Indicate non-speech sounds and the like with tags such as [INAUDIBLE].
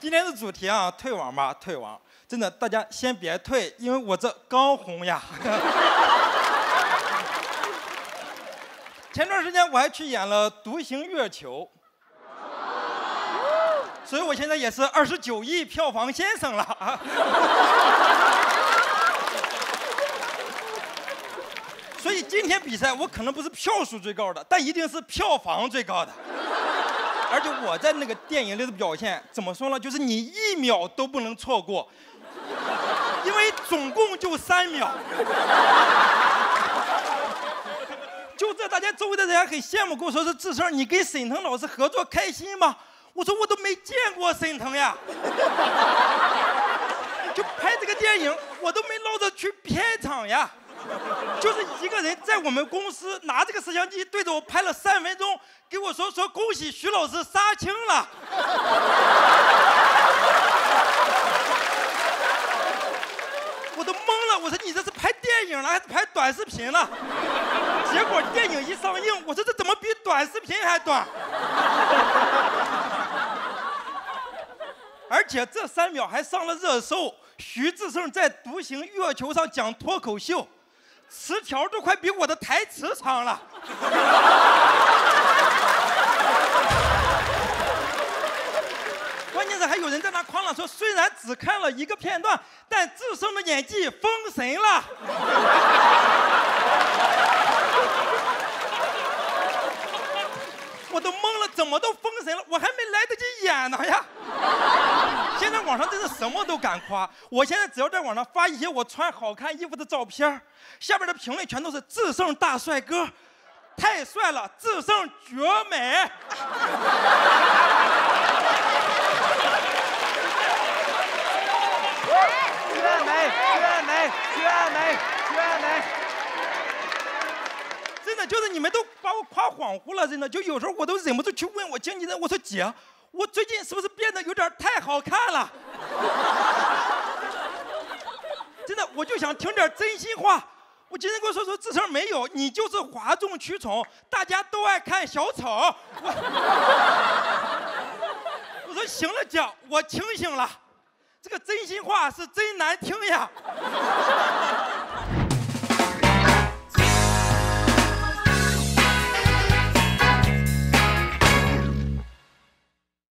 今天的主题啊，退网吧，退网。真的，大家先别退，因为我这刚红呀。[LAUGHS] 前段时间我还去演了《独行月球》，所以我现在也是二十九亿票房先生了。[LAUGHS] 所以今天比赛我可能不是票数最高的，但一定是票房最高的。而且我在那个电影里的表现，怎么说呢？就是你一秒都不能错过，因为总共就三秒。[LAUGHS] 就这，大家周围的人还很羡慕，跟我说是志胜，你跟沈腾老师合作开心吗？我说我都没见过沈腾呀。[LAUGHS] 就拍这个电影，我都没捞着去片场呀。[LAUGHS] 就是一个人在我们公司拿这个摄像机对着我拍了三分钟，给我说说恭喜徐老师杀青了。[LAUGHS] 我都懵了，我说你这是拍电影了还是拍短视频了？[LAUGHS] 结果电影一上映，我说这怎么比短视频还短？而且这三秒还上了热搜，徐志胜在独行月球上讲脱口秀。词条都快比我的台词长了，关键是还有人在那夸了，说虽然只看了一个片段，但智胜的演技封神了。我都懵了，怎么都封神了？我还没来得及演呢呀！现在网上真是什么都敢夸。我现在只要在网上发一些我穿好看衣服的照片，下边的评论全都是智胜大帅哥，太帅了，智胜 [LAUGHS] 绝美。绝美，绝美，绝美，绝美。的就是你们都把我夸恍惚了，真的就有时候我都忍不住去问我经纪人，我说姐，我最近是不是变得有点太好看了？[LAUGHS] 真的，我就想听点真心话。我经纪人跟我说说智胜没有，你就是哗众取宠，大家都爱看小丑。我 [LAUGHS] 我说行了姐，我清醒了。这个真心话是真难听呀。